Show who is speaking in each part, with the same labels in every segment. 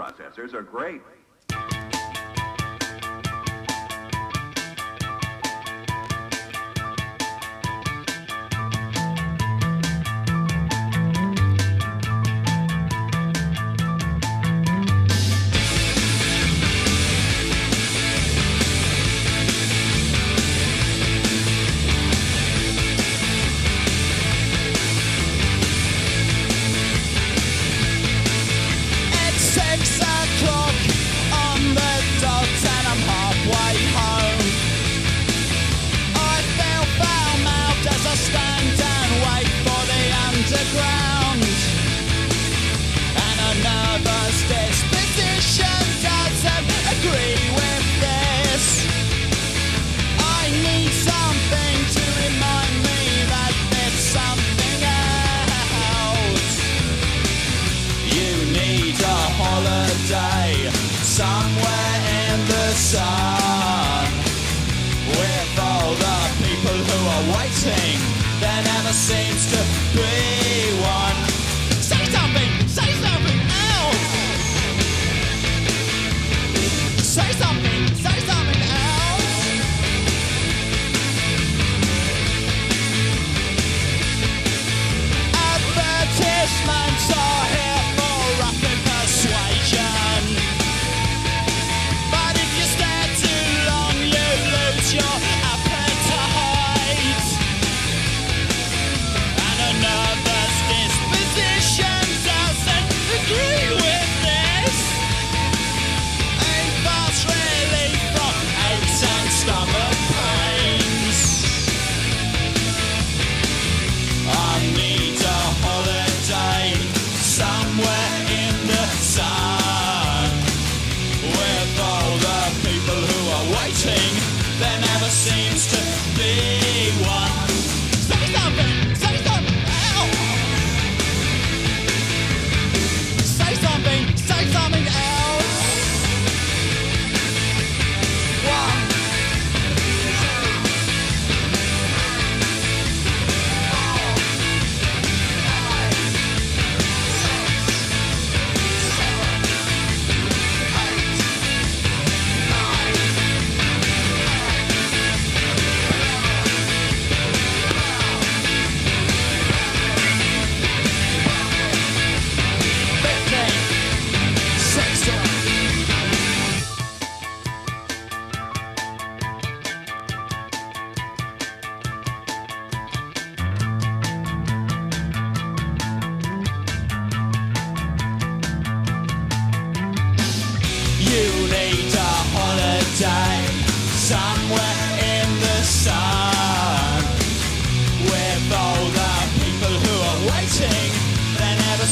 Speaker 1: processors are great.
Speaker 2: Disposition doesn't agree with this. I need something to remind me that there's something else. You need a holiday somewhere in the sun with all the people who are waiting. There never seems to be one.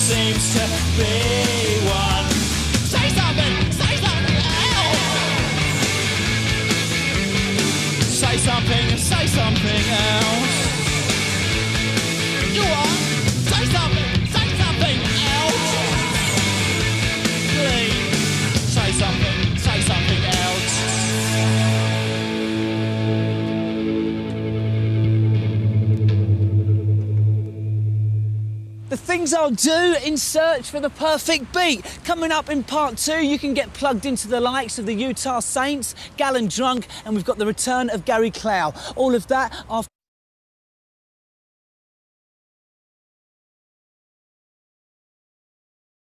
Speaker 2: Seems to be one. Say something, say something else. Say something, say something else. You are. Say something,
Speaker 3: things I'll do in search for the perfect beat. Coming up in part two, you can get plugged into the likes of the Utah Saints, Gallon Drunk, and we've got the return of Gary Clail. All of that after.